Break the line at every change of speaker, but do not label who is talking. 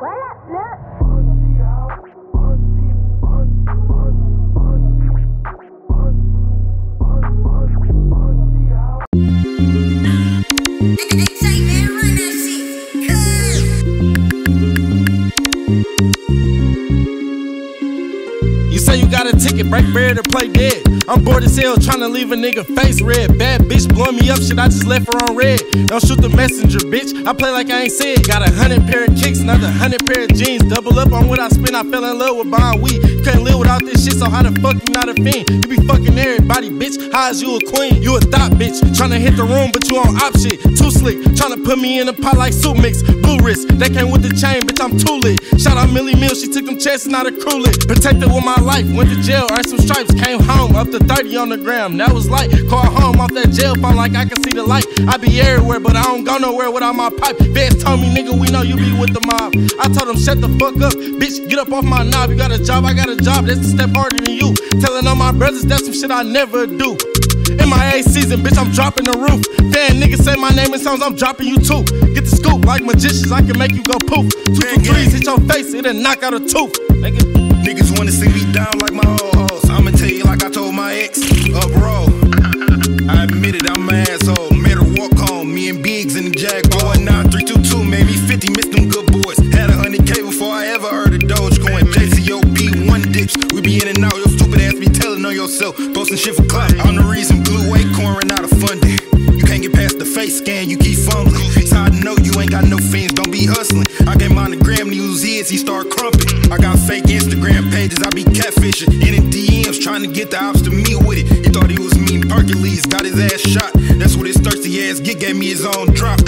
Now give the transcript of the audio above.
You say you got a ticket, break bread or play dead. I'm bored as hell, tryna leave a nigga face red. Bad bitch blowing me up, shit, I just left her on red. Don't shoot the messenger, bitch. I play like I ain't said. Got a hundred pair of kicks, another hundred pair of jeans. Double up on what I spent, I fell in love with buying weed. Can't live without this shit, so how the fuck you not a fiend? You be fucking everybody, bitch. How is you a queen? A thought bitch. Tryna hit the room, but you on op shit. Too slick. Tryna put me in a pot like soup mix. Blue wrist, that came with the chain, bitch. I'm too lit. Shout out Millie Mills, she took them chests, not a crew lit. Protected with my life, went to jail, earned some stripes, came home up to 30 on the gram. That was light. Call home off that jail phone like I can see the light. I be everywhere, but I don't go nowhere without my pipe. Vance told me, nigga, we know you be with the mob. I told him, shut the fuck up, bitch, get up off my knob. You got a job, I got a job, that's a step harder than you. Telling all my brothers, that's some shit I never do. In my A season, bitch, I'm dropping the roof. Fan niggas say my name in songs, I'm dropping you too. Get the scoop like magicians, I can make you go poof. Two two threes hit your face, it'll knock out a tooth. Nigga.
Niggas wanna see me down like my old hoes. I'ma tell you like I told my ex, up roll. I admit it, I'm an asshole. Made her walk home, me and Biggs in the Jaguar. 9322 made me 50, missed them good boys. Had a 100K before I ever heard a of Dogecoin. JCOP, one dips. We be in and out, your yourself, posting shit for clout. I'm the reason Blue Acorn ran out of funding. You can't get past the face scan, you keep fumbling. It's how I know you ain't got no fans, don't be hustling. I get monogram news is, he start crumping. I got fake Instagram pages, I be catfishing. in the DMs, trying to get the ops to meet with it. He thought he was mean Hercules, got his ass shot. That's what his thirsty ass get, gave me his own drop.